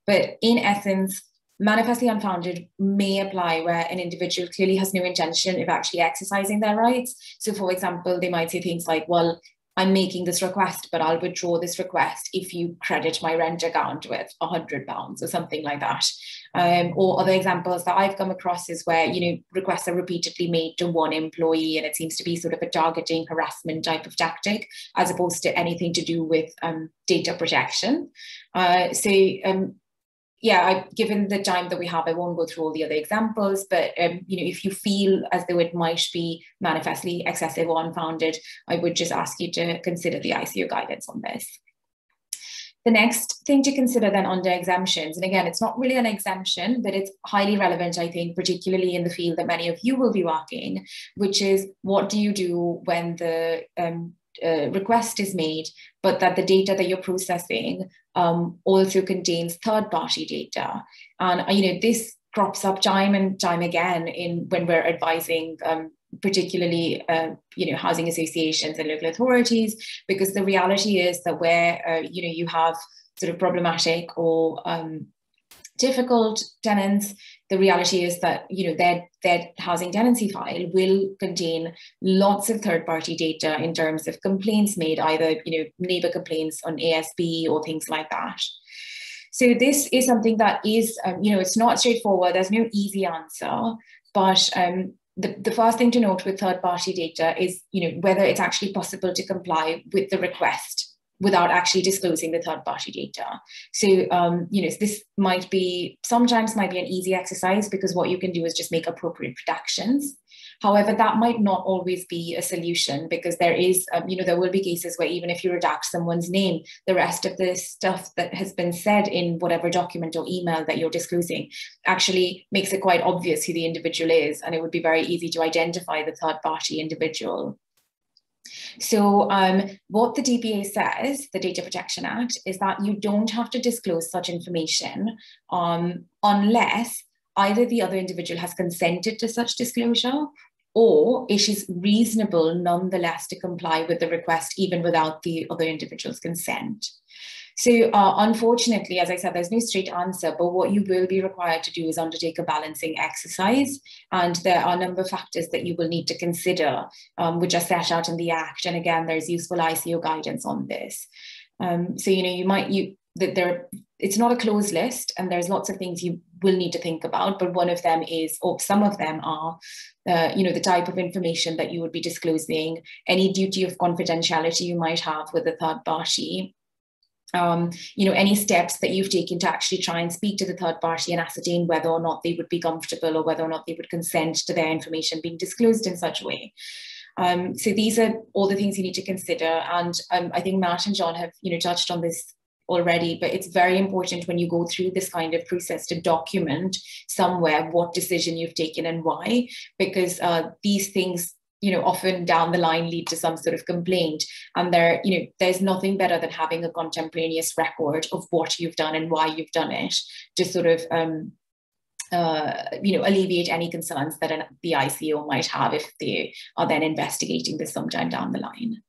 But in essence, manifestly unfounded may apply where an individual clearly has no intention of actually exercising their rights. So, for example, they might say things like, well, I'm making this request, but I'll withdraw this request if you credit my rent account with a hundred pounds or something like that. Um, or other examples that I've come across is where you know requests are repeatedly made to one employee, and it seems to be sort of a targeting harassment type of tactic, as opposed to anything to do with um, data protection. Uh, so um, yeah, I, given the time that we have, I won't go through all the other examples, but um, you know, if you feel as though it might be manifestly excessive or unfounded, I would just ask you to consider the ICO guidance on this. The next thing to consider then under exemptions, and again, it's not really an exemption, but it's highly relevant, I think, particularly in the field that many of you will be working, which is what do you do when the um, uh, request is made, but that the data that you're processing um, also contains third-party data. And uh, you know this crops up time and time again in when we're advising um, particularly uh, you know housing associations and local authorities because the reality is that where uh, you know you have sort of problematic or um, difficult tenants the reality is that you know their their housing tenancy file will contain lots of third party data in terms of complaints made either you know neighbor complaints on asb or things like that. So this is something that is um, you know it's not straightforward. There's no easy answer. But um, the, the first thing to note with third party data is you know whether it's actually possible to comply with the request without actually disclosing the third party data. So, um, you know, this might be, sometimes might be an easy exercise because what you can do is just make appropriate redactions. However, that might not always be a solution because there is, um, you know, there will be cases where even if you redact someone's name, the rest of the stuff that has been said in whatever document or email that you're disclosing actually makes it quite obvious who the individual is. And it would be very easy to identify the third party individual. So um, what the DPA says, the Data Protection Act, is that you don't have to disclose such information um, unless either the other individual has consented to such disclosure or it is reasonable nonetheless to comply with the request even without the other individual's consent. So uh, unfortunately, as I said, there's no straight answer, but what you will be required to do is undertake a balancing exercise. And there are a number of factors that you will need to consider, um, which are set out in the Act. And again, there's useful ICO guidance on this. Um, so, you know, you might, you, that there, it's not a closed list and there's lots of things you will need to think about, but one of them is, or some of them are, uh, you know, the type of information that you would be disclosing, any duty of confidentiality you might have with a third party, um, you know, any steps that you've taken to actually try and speak to the third party and ascertain whether or not they would be comfortable or whether or not they would consent to their information being disclosed in such a way. Um, so these are all the things you need to consider. And um, I think Matt and John have, you know, touched on this already, but it's very important when you go through this kind of process to document somewhere what decision you've taken and why, because uh, these things you know often down the line lead to some sort of complaint and there you know there's nothing better than having a contemporaneous record of what you've done and why you've done it to sort of um, uh, you know, alleviate any concerns that an, the ICO might have if they are then investigating this sometime down the line.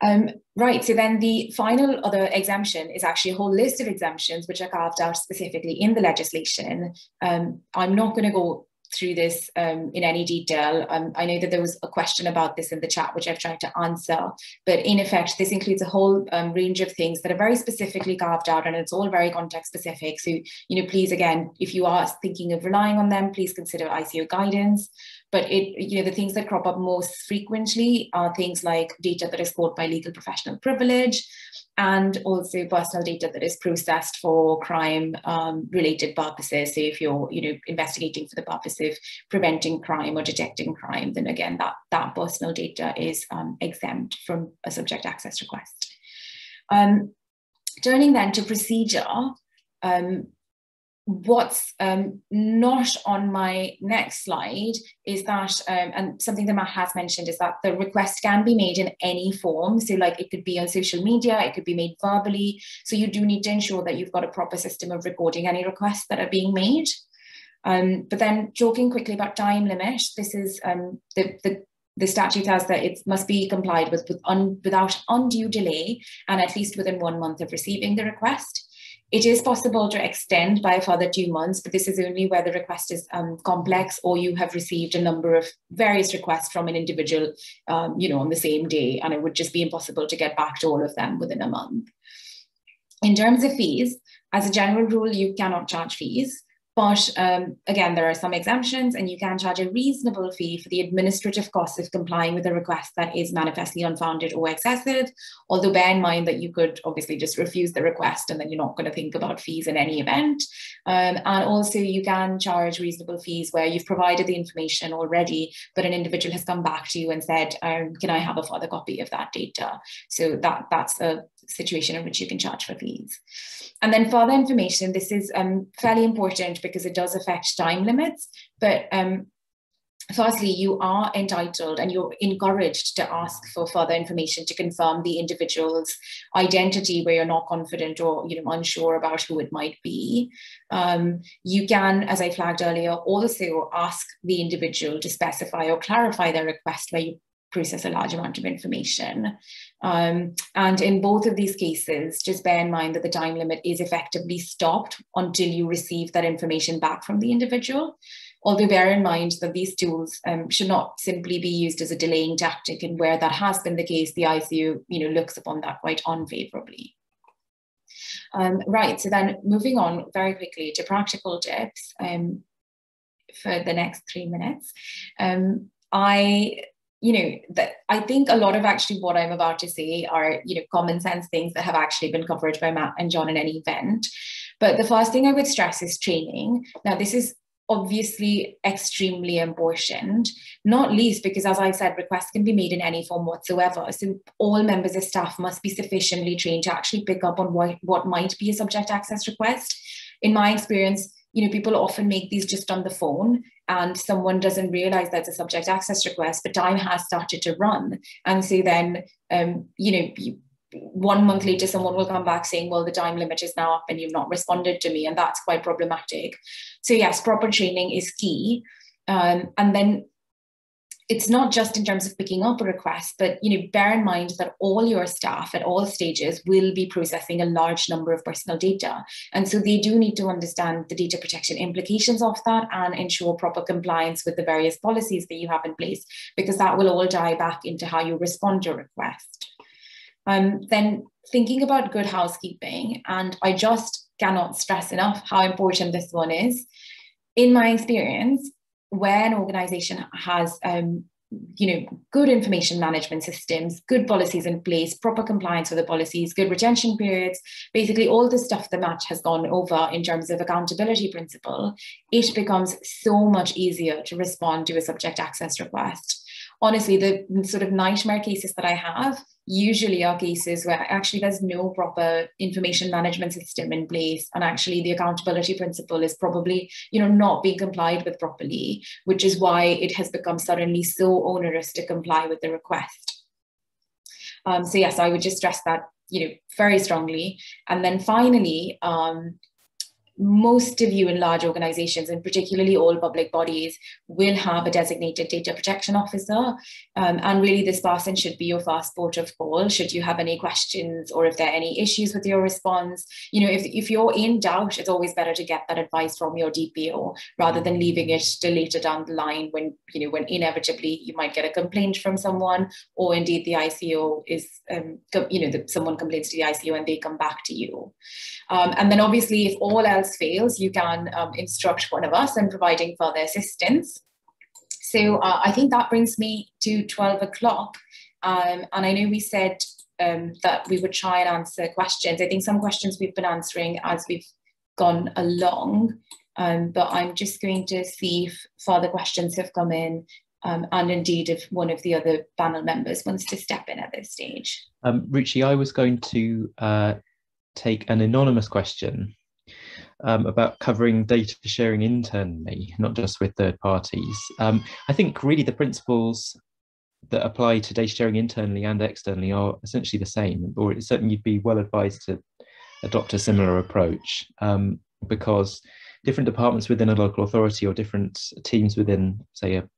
Um, right, so then the final other exemption is actually a whole list of exemptions which are carved out specifically in the legislation. Um, I'm not going to go through this um, in any detail. Um, I know that there was a question about this in the chat, which I've tried to answer. But in effect, this includes a whole um, range of things that are very specifically carved out, and it's all very context specific. So, you know, please, again, if you are thinking of relying on them, please consider ICO guidance. But it, you know, the things that crop up most frequently are things like data that is caught by legal professional privilege, and also personal data that is processed for crime um, related purposes. So if you're you know investigating for the purpose of preventing crime or detecting crime, then again that that personal data is um, exempt from a subject access request. Um, turning then to procedure, um, what's um, not on my next slide is that, um, and something that Matt has mentioned is that the request can be made in any form. So like it could be on social media, it could be made verbally. So you do need to ensure that you've got a proper system of recording any requests that are being made. Um, but then talking quickly about time limit, this is um, the, the the statute says that it must be complied with, with un, without undue delay and at least within one month of receiving the request. It is possible to extend by a further two months, but this is only where the request is um, complex or you have received a number of various requests from an individual, um, you know, on the same day, and it would just be impossible to get back to all of them within a month. In terms of fees, as a general rule, you cannot charge fees. But um, again, there are some exemptions, and you can charge a reasonable fee for the administrative costs of complying with a request that is manifestly unfounded or excessive. Although, bear in mind that you could obviously just refuse the request and then you're not going to think about fees in any event. Um, and also, you can charge reasonable fees where you've provided the information already, but an individual has come back to you and said, um, Can I have a further copy of that data? So, that, that's a situation in which you can charge for fees. And then further information, this is um, fairly important because it does affect time limits, but um, firstly, you are entitled and you're encouraged to ask for further information to confirm the individual's identity where you're not confident or you know unsure about who it might be. Um, you can, as I flagged earlier, also ask the individual to specify or clarify their request where you process a large amount of information. Um, and in both of these cases, just bear in mind that the time limit is effectively stopped until you receive that information back from the individual. Although bear in mind that these tools um, should not simply be used as a delaying tactic, and where that has been the case, the ICO you know, looks upon that quite unfavorably. Um, right, so then moving on very quickly to practical tips. Um, for the next three minutes. Um, I you know that i think a lot of actually what i'm about to say are you know common sense things that have actually been covered by matt and john in any event but the first thing i would stress is training now this is obviously extremely important, not least because, as I said, requests can be made in any form whatsoever. So all members of staff must be sufficiently trained to actually pick up on what, what might be a subject access request. In my experience, you know, people often make these just on the phone and someone doesn't realize that's a subject access request, but time has started to run. And so then, um, you know, you, one month later, someone will come back saying, well, the time limit is now up and you've not responded to me. And that's quite problematic. So yes, proper training is key. Um, and then it's not just in terms of picking up a request, but you know, bear in mind that all your staff at all stages will be processing a large number of personal data. And so they do need to understand the data protection implications of that and ensure proper compliance with the various policies that you have in place, because that will all tie back into how you respond to a request. Um, then thinking about good housekeeping, and I just cannot stress enough how important this one is. In my experience, where an organization has um, you know good information management systems good policies in place proper compliance with the policies good retention periods basically all the stuff the match has gone over in terms of accountability principle it becomes so much easier to respond to a subject access request honestly the sort of nightmare cases that i have usually are cases where actually there's no proper information management system in place and actually the accountability principle is probably you know not being complied with properly which is why it has become suddenly so onerous to comply with the request. Um, so yes i would just stress that you know very strongly. And then finally um, most of you in large organizations, and particularly all public bodies, will have a designated data protection officer. Um, and really, this person should be your first port of call should you have any questions or if there are any issues with your response. You know, if, if you're in doubt, it's always better to get that advice from your DPO rather than leaving it to later down the line when, you know, when inevitably you might get a complaint from someone or indeed the ICO is, um, you know, the, someone complains to the ICO and they come back to you. Um, and then obviously, if all else fails, you can um, instruct one of us in providing further assistance. So uh, I think that brings me to 12 o'clock. Um, and I know we said um, that we would try and answer questions. I think some questions we've been answering as we've gone along. Um, but I'm just going to see if further questions have come in um, and indeed if one of the other panel members wants to step in at this stage. Um, Ruchi, I was going to uh, take an anonymous question um, about covering data sharing internally, not just with third parties. Um, I think really the principles that apply to data sharing internally and externally are essentially the same, or certainly you'd be well advised to adopt a similar approach um, because different departments within a local authority or different teams within, say, a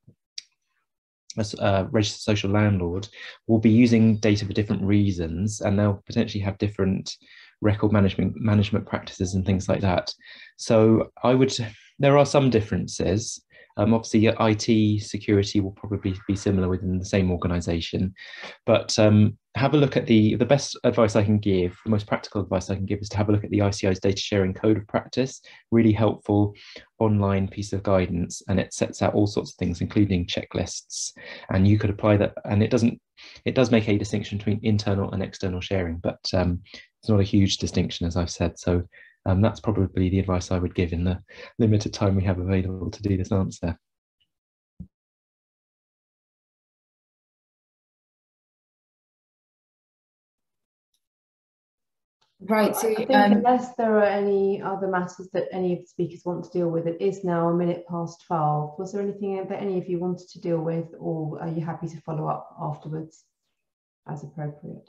a registered social landlord will be using data for different reasons and they'll potentially have different record management management practices and things like that. So I would there are some differences. Um, obviously, IT security will probably be similar within the same organization, but um, have a look at the the best advice I can give. The most practical advice I can give is to have a look at the ICO's data sharing code of practice. Really helpful online piece of guidance, and it sets out all sorts of things, including checklists. And you could apply that, and it doesn't. It does make a distinction between internal and external sharing, but um, it's not a huge distinction, as I've said. So um, that's probably the advice I would give in the limited time we have available to do this answer. Right, so I think um, unless there are any other matters that any of the speakers want to deal with, it is now a minute past 12. Was there anything that any of you wanted to deal with or are you happy to follow up afterwards as appropriate?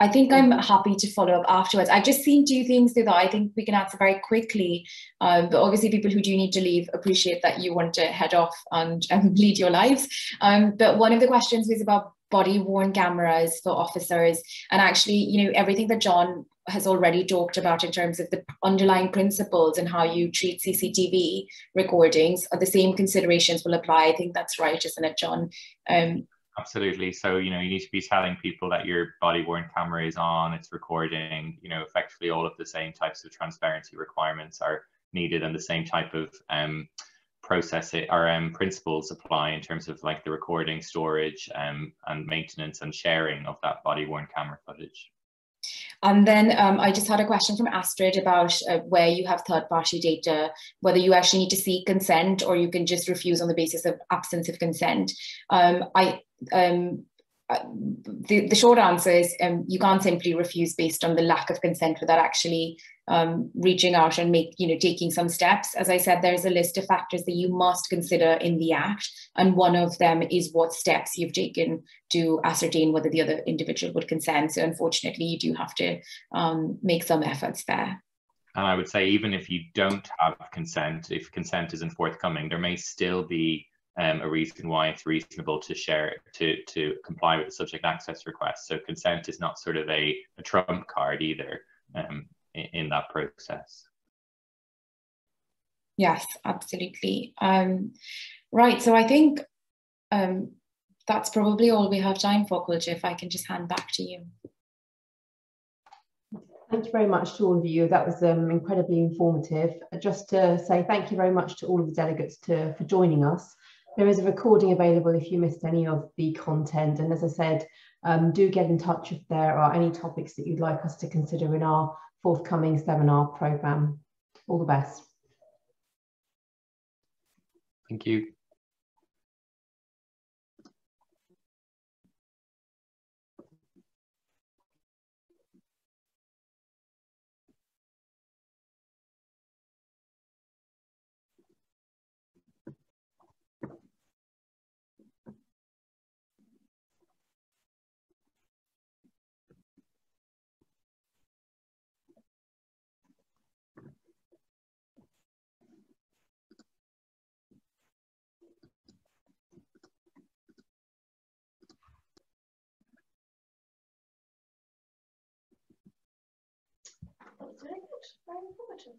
I think I'm happy to follow up afterwards. I've just seen two things that I think we can answer very quickly. Um, but obviously, people who do need to leave appreciate that you want to head off and, and lead your lives. Um, but one of the questions was about body worn cameras for officers. And actually, you know, everything that John has already talked about in terms of the underlying principles and how you treat CCTV recordings, the same considerations will apply. I think that's right, isn't it, John? Um, Absolutely. So, you know, you need to be telling people that your body worn camera is on, it's recording, you know, effectively all of the same types of transparency requirements are needed and the same type of um, process it, or um, principles apply in terms of like the recording, storage, um, and maintenance and sharing of that body worn camera footage. And then um, I just had a question from Astrid about uh, where you have third party data, whether you actually need to seek consent or you can just refuse on the basis of absence of consent. Um, I um, uh, the, the short answer is um, you can't simply refuse based on the lack of consent without actually um, reaching out and make you know taking some steps. As i said there's a list of factors that you must consider in the act and one of them is what steps you've taken to ascertain whether the other individual would consent. So unfortunately you do have to um, make some efforts there. And i would say even if you don't have consent if consent isn't forthcoming there may still be um, a reason why it's reasonable to share to to comply with the subject access request. So consent is not sort of a, a trump card either um, in, in, that process. Yes, absolutely. Um, right. So I think um, that's probably all we have time for, Kuljit, if I can just hand back to you. Thank you very much to all of you. That was um, incredibly informative. Just to say thank you very much to all of the delegates to, for joining us. There is a recording available if you missed any of the content. And as I said, um, do get in touch if there are any topics that you'd like us to consider in our forthcoming seminar programme. All the best. Thank you. Good, very informative.